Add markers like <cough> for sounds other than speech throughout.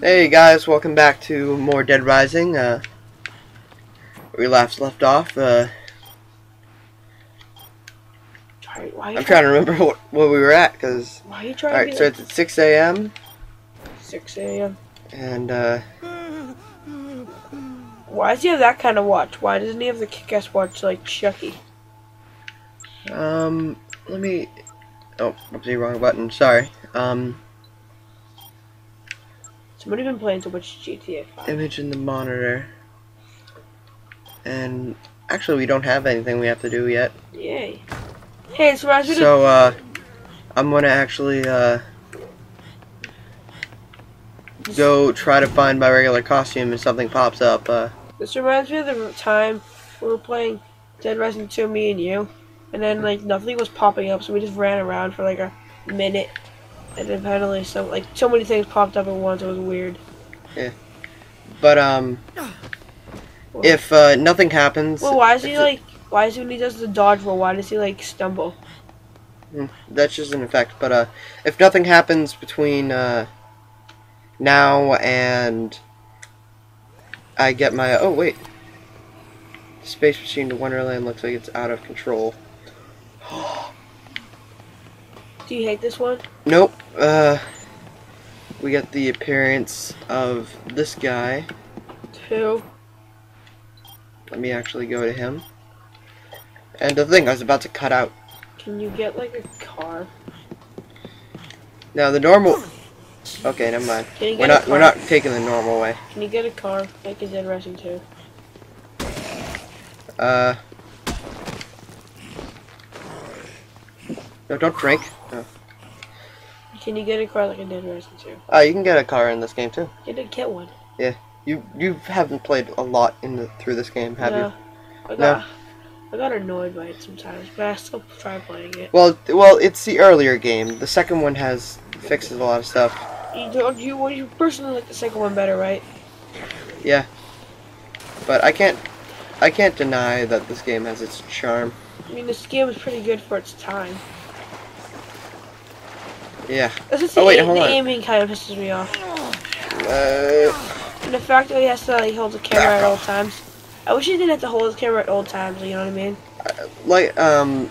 Hey guys, welcome back to more Dead Rising. Uh, we last left off. Uh, I'm trying to remember <laughs> what, what we were at because. Why are you trying Alright, to so be it's at 6 a.m. 6 a.m.? and uh, Why does he have that kind of watch? Why doesn't he have the kick-ass watch like Chucky? um, let me. Oh, I'm the wrong button. Sorry. Um, Somebody been playing too much GTA 5. image in the monitor. And actually, we don't have anything we have to do yet. Yay. Hey, me to So, uh, I'm gonna actually, uh, go try to find my regular costume if something pops up. Uh, This reminds me of the time we were playing Dead Rising 2, me and you, and then like nothing was popping up, so we just ran around for like a minute, and then finally some like so many things popped up at once. It was weird. Yeah. but, um, if, uh, nothing happens, Well, why is he like? Why is he when he does the dodge roll? Why does he like stumble? that's just an effect, but, uh, if nothing happens between, uh, now and I get my, oh, wait. Space Machine to Wonderland looks like it's out of control. <gasps> <gasps> Do you hate this one? Nope. Uh, we got the appearance of this guy. Two. Let me actually go to him. And the thing I was about to cut out. Can you get like a car? Now the normal. Okay, never mind. Can you We're not. car? We're not taking the normal way. Can you get a car like in Dead Rising 2? Uh. No, don't drink. No. Can you get a car like in Dead Rising 2? Uh, you can get a car in this game too. You didn't get one. Yeah. You you haven't played a lot in the through this game, have no. you? I got, I got annoyed by it sometimes, but I still try playing it. Well, well, it's the earlier game. The second one has fixes a lot of stuff. You don't you well, you personally like the second one better, right? Yeah. But I can't. I can't deny that this game has its charm. I mean, this game is pretty good for its time. Yeah. It's just Oh, the, wait, aim- hold the on. aiming kind of pisses me off, Uh, and the fact that he has to like hold the camera at all times. I wish he didn't have to hold his camera at all times. You know what I mean? like um,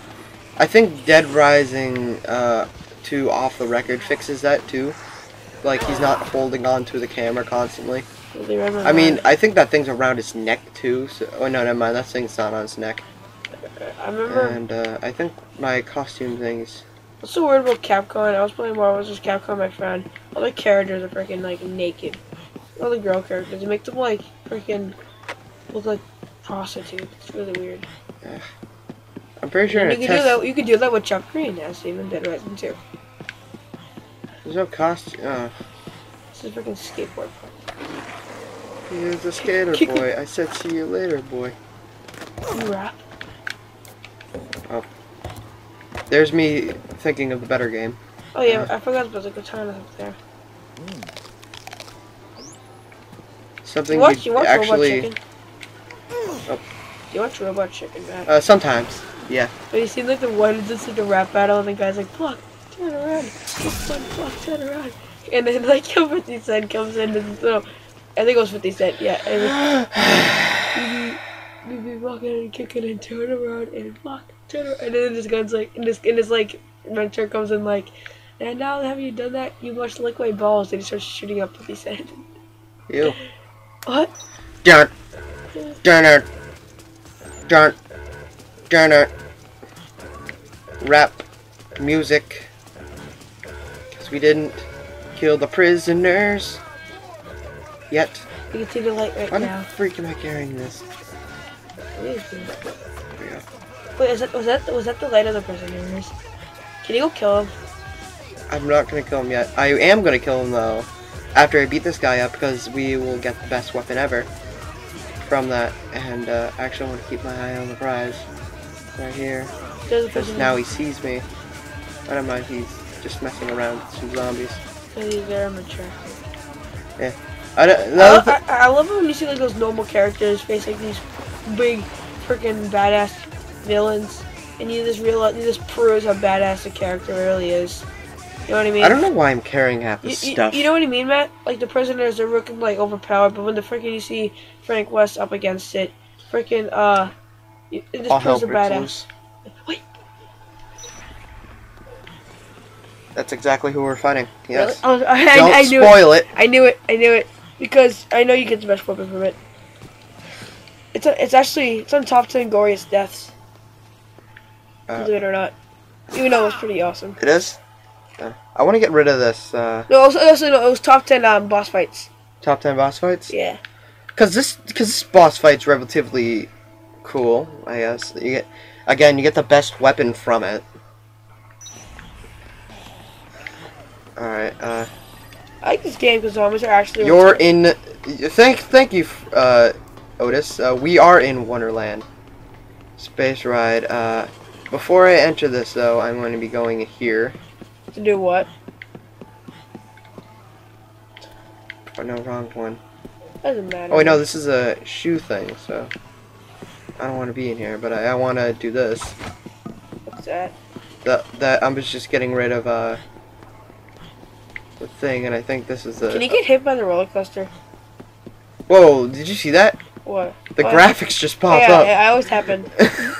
I think Dead Rising uh, 2 off the record fixes that too. Like he's not holding on to the camera constantly. I mean. I think that thing's around his neck too. So, oh no, never mind. That thing's not on his neck. I remember. And uh, I think my costume things. What's so weird about Capcom? I was playing Marvel vs. Capcom my friend. All the characters are freaking like naked. All the girl characters. They make them like freaking look like prostitutes. It's really weird. <sighs> I'm pretty sure you a could do that. You could do that with Chuck Green as even Dead Rising 2. there's no costume. Uh, This is a freaking skateboard. here's the skater Kick boy. I said, see you later, boy. You rap. There's me thinking of the better game. Oh yeah, I forgot about the katana up there. Something You watch, you watch actually. Robot Chicken? Oh. You watch Robot Chicken, Matt? Uh, sometimes, yeah. But you see, like the one that's like a rap battle and the guy's like, Fuck, turn around. Fuck, fuck, turn around. And then like 50 Cent comes in and so I think it was 50 Cent, yeah. And we be, we be walking and kicking and turn around and fuck, turn around. And then this gun's like, and this, and this like, mentor comes in like, and now have you done that? You must lick my balls. And he starts shooting up 50 Cent. Ew. What? Dun, dun, it, dun, dun, it. Rap music. Because we didn't kill the prisoners yet. You can see the light right the now. freak am I carrying this? It is good. There we go. Wait, is that was that was that the light of the prisoners? Can you go kill him? I'm not gonna kill him yet. I am gonna kill him though. After I beat this guy up, because we will get the best weapon ever from that. And uh, actually, I want to keep my eye on the prize right here. Because now he sees me. I don't mind, he's just messing around with some zombies. He's very mature. Yeah. I don't, I, the I, I love it when you see like those normal characters face like these big, freaking badass villains, and you just realize you just proves how badass the character really is. You know what I mean? I don't know why I'm carrying half this you- stuff. you know what I mean, Matt? Like the prisoners are looking like overpowered, but when the freaking you see Frank West up against it, freaking uh, this All hell a badass. Wait, That's exactly who we're fighting. Yes. really? Oh, <laughs> I, Don't I, knew it. spoil it. I knew it. I knew it because I know you get the best weapon from it. It's a, it's actually it's on top ten goriest deaths. Uh, believe it or not, even though it was pretty awesome. It is. Uh, I want to get rid of this uh, No, also, also no, it was top ten um, boss fights. top ten boss fights. Yeah. Cause this, cause this boss fight's relatively cool. I guess you get, again, you get the best weapon from it. All right. Uh, I like this game because zombies are actually. you're in. Thank, thank you, uh, Otis. Uh, we are in Wonderland. Space ride. Before I enter this, though, I'm going to be going here. to do what? Oh no, wrong one. Doesn't matter. Oh wait, no, this is a shoe thing, so I don't want to be in here, but I, I want to do this. What's that? That that I'm just getting rid of uh the thing, and I think this is the. Can you get hit by the roller coaster? Whoa! Did you see that? What? The What? graphics just Oh, popped yeah, up. yeah, I always <laughs>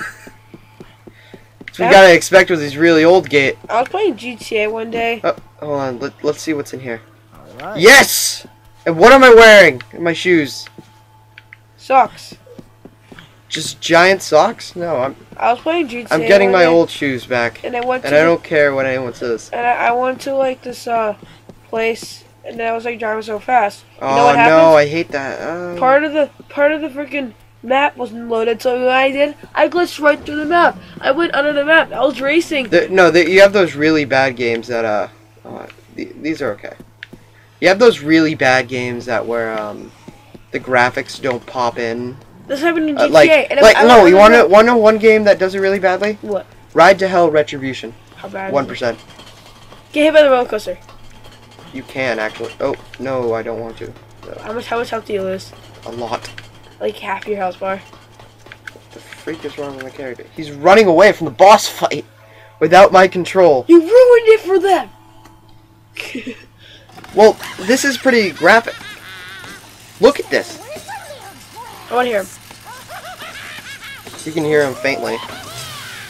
happen. So we gotta expect with these really old gate. I was playing GTA one day. Oh, hold on. Let, let's see what's in here. Alright. Yes. And what am I wearing? In my shoes? Socks. Just giant socks? No, I'm I was playing GTA. I'm getting my day, old shoes back, And I went to. and I don't care what anyone says. And I, I went to like this uh place, and then I was like driving so fast. Oh know what no. I hate that. Oh. Part of the part of the freaking map wasn't loaded, so what I did, I glitched right through the map. I went under the map. I was racing. The, no, the, you have those really bad games that uh, uh the, these are okay. You have those really bad games that where um, the graphics don't pop in. This happened in GTA. Uh, like, and like I no, you want to want to one game that does it really badly? What? Ride to Hell Retribution, How bad? one it? Get hit by the roller coaster. You can actually. Oh no, I don't want to. How much? How much health do you lose? A lot. Like half your health bar. What the freak is wrong with my character? He's running away from the boss fight without my control. You ruined it for them. <laughs> Well, this is pretty graphic. Look at this. I want to hear him. You can hear him faintly.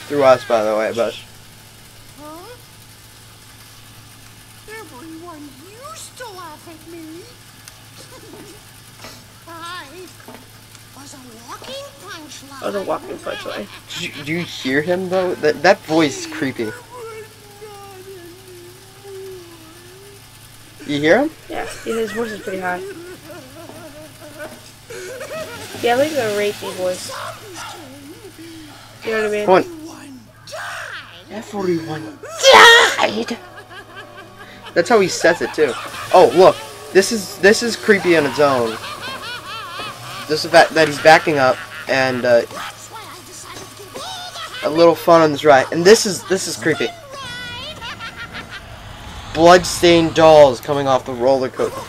Through us, by the way, but. Huh? Everyone used to laugh at me. I was a walking punchline. I was a walking punchline. Did you, do you hear him though? That that voice is creepy. You hear him? Yeah, yeah, his voice is pretty high. Yeah, I like the rapey voice. You know what I mean? Come on. Everyone died. Everyone died. That's how he says it too. Oh, look. This is this is creepy on its own. This is that that he's backing up and uh, That's why I decided to do all the a little fun on this ride. And this is this is creepy. Bloodstained dolls coming off the roller coaster.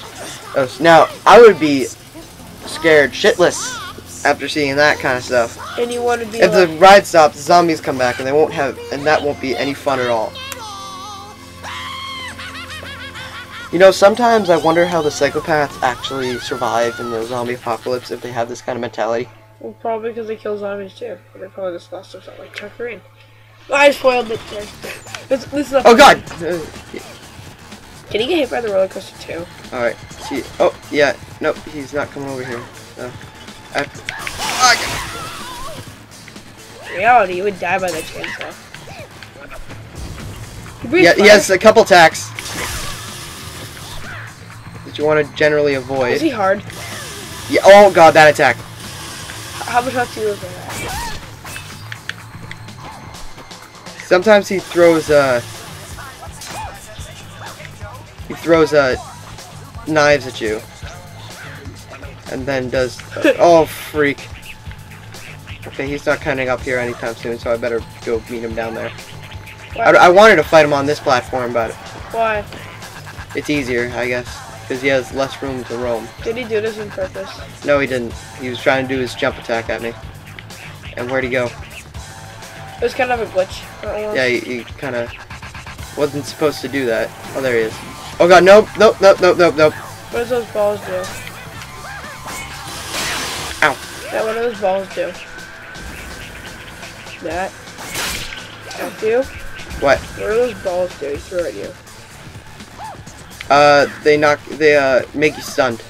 Oh, Now I would be scared shitless after seeing that kind of stuff. And you want to be If like, the ride stops, zombies come back, and they won't have, and that won't be any fun at all. You know, sometimes I wonder how the psychopaths actually survive in the zombie apocalypse if they have this kind of mentality. well, probably because they kill zombies too. They probably just lost something like Chuck Green. I spoiled it. There. This, this is a Oh God! Uh, Can he get hit by the roller coaster too? all right. See. Oh yeah. Nope. He's not coming over here. No. I, In reality, you would die by the chainsaw. Yeah. fire. He has a couple attacks you want to generally avoid. Is he hard? Yeah. Oh God! That attack. How much health do you lose? Sometimes he throws uh he throws uh knives at you, and then does <laughs> oh freak. Okay, he's not coming up here anytime soon, so I better go meet him down there. I, I wanted to fight him on this platform, but Why? it's easier, I guess, because he has less room to roam. Did he do this on purpose? No, he didn't. He was trying to do his jump attack at me. And where'd he go? It was kind of a glitch. Yeah, he, he kind of Wasn't supposed to do that. Oh, there he is. Oh god, nope, nope, nope, nope, nope, nope. What does those balls do? Ow. Yeah, what do those balls do? That. That do? What? What do those balls do? He threw at you. Uh, they knock, they, uh, make you stunned.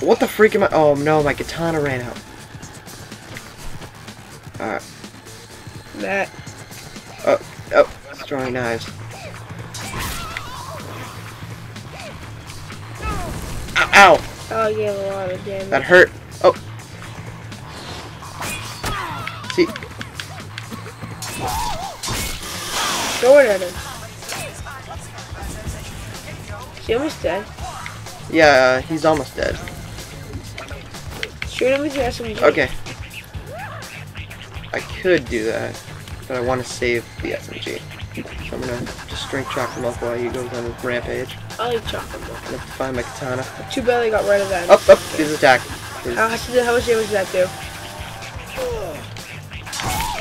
What the freak am I? Oh no, my katana ran out. Alright. That. Oh, oh, throwing knives. Ow, ow, Oh, you gave a lot of damage. that hurt. Oh. See, Throw it at him. Is he almost dead? yeah, uh, he's almost dead. Shoot him with your SMG. Okay. I could do that, but I want to save the SMG. So I'm gonna just drink chocolate milk while he goes on his rampage. I like chocolate milk. I'm gonna find my katana. Too bad I got rid of that. Up, up, his attack. His- How much, how much damage does that do?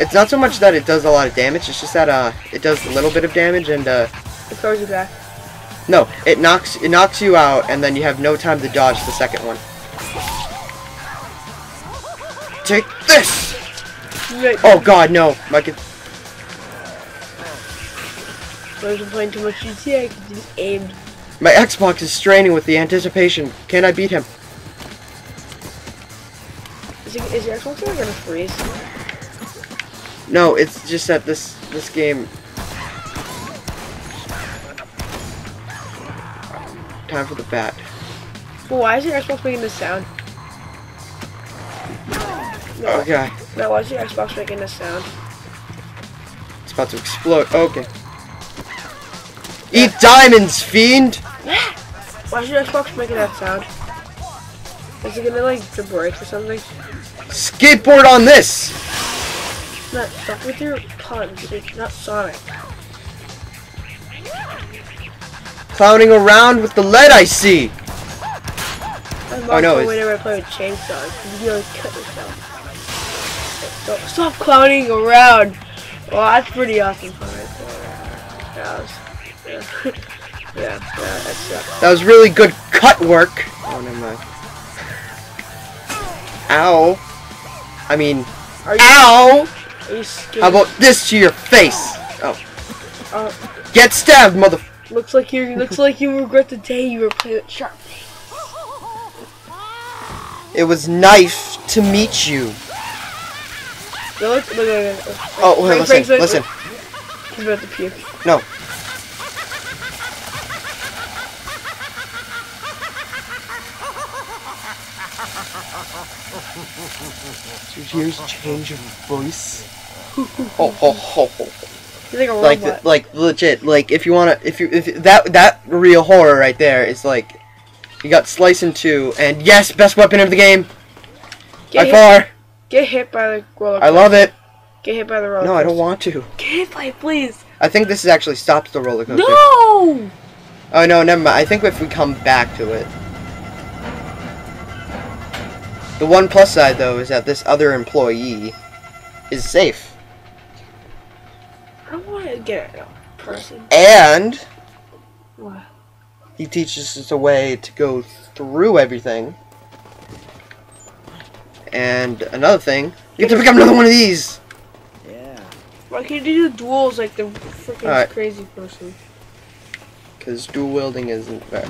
It's not so much that it does a lot of damage, it's just that uh, it does a little bit of damage and uh, It throws you back. No, it knocks it knocks you out and then you have no time to dodge the second one. Take this! Oh god, no, my kat- I wasn't playing too much GTA because he aimed. my Xbox is straining with the anticipation. Can I beat him? Is, it, is your Xbox ever gonna freeze? No, it's just that this this game. Time for the bat. Well, why is your Xbox making this sound? No, oh, Okay, no, why is your Xbox making this sound? it's about to explode. Okay. Eat diamonds, fiend! Why is your Xbox making that sound? Is it gonna like break or something? Skateboard on this! Not stop with your puns. It's not Sonic. Clowning around with the lead I see! Oh, no, it's- whenever I play with chainsaws, you like cut yourself. Stop, stop clowning around. Well, that's pretty awesome right. That was, <laughs> yeah, yeah, yeah, that's uh, That was really good cut work! Oh, never mind. Ow. I mean, Are you, ow! are you? How about this to your face? Oh. Uh, Get stabbed, mother. Looks like you looks like you regret the day you were playing with Sharp. It was nice to meet you. Look, look, look, look, look. Oh, wait, Frank- listen, Frank's listen. He's about to puke. No. Did you hear change of voice? <laughs> Oh, ho ho ho ho. Like a Like, the, like legit. Like if you wanna, if you, if that that real horror right there is like, you got slice in two, and yes, best weapon of the game get, by hit, far. get hit by the roller I love it. Get hit by the roller No, I don't want to. Get hit by it, please. I think this is actually stops the roller coaster. No! Oh no, never mind. I think if we come back to it. The one plus side though is that this other employee is safe. I don't want to get a person. And What? he teaches us a way to go through everything. And another thing, you get to pick up another one of these! Yeah. Why can't you do duels like the freaking Alright. crazy person? Because dual wielding isn't fair.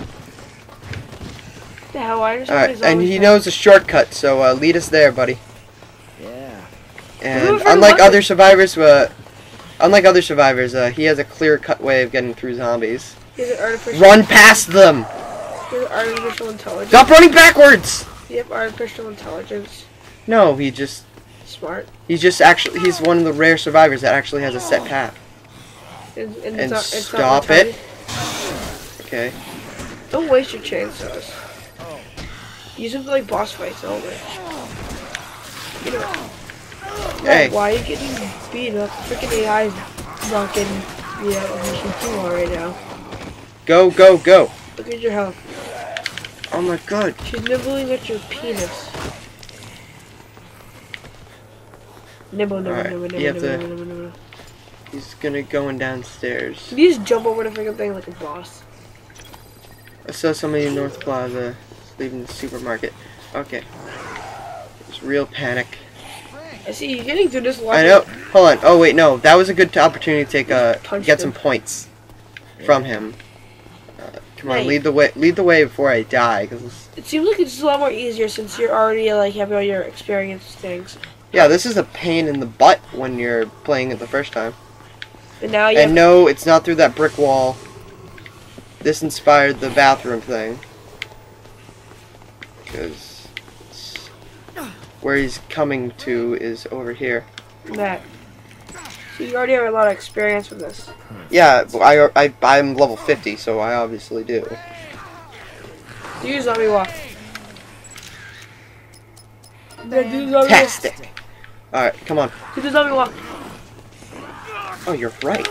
The hell? Why does Alright, and he knows a shortcut, so uh, lead us there, buddy. Yeah. And unlike other survivors, uh, unlike other survivors, uh, he has a clear-cut way of getting through zombies. He's an artificial. Run past them! He's artificial intelligence. Stop running backwards! You have artificial intelligence. No, he just, Smart. he's just actually, he's one of the rare survivors that actually has a set path. And, and, And it's not, it's stop it. Okay. Don't waste your chainsaws. Use them for like boss fights over. You know. Hey. Why are you getting beat up? Freaking AI is not getting beat up with Mission 2 right now. Go, go, go. Look at your health. Oh my god. She's nibbling at your penis. Nibble, nibble, Alright, nibble, nibble, nibble, to- nibble, nibble, nibble. He's gonna going downstairs. Did you just jump over the freaking thing like a boss? I saw somebody in North Plaza leaving the supermarket. Okay. It's real panic. I see you getting through this lot. I know. Hold on. Oh wait, no. That was a good opportunity to take uh get him. some points from him. Uh, come on, lead the way. Lead the way before I die. Cause It seems like it's a lot more easier since you're already like having all your experience things. yeah, this is a pain in the butt when you're playing it the first time. But now you And no, it's not through that brick wall. This inspired the bathroom thing. Because where he's coming to is over here. that. So you already have a lot of experience with this. Yeah, I, I, I'm level 50, so I obviously do. Do you zombie walk? Do the zombie Fantastic! Alright, come on. Do the zombie walk. Oh, you're right.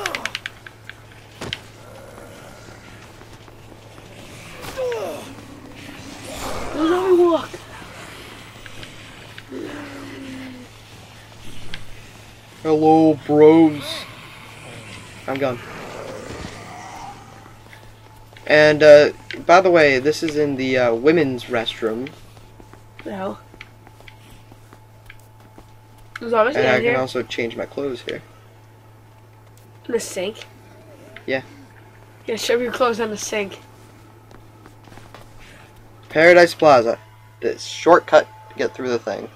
Do the zombie walk. Hello, bros. I'm gone. And, uh, by the way, this is in the uh, women's restroom. The hell? The zombies And I can here. also change my clothes here. In the sink. Yeah. Yeah, shove your clothes on the sink. Paradise Plaza. The shortcut to get through the thing.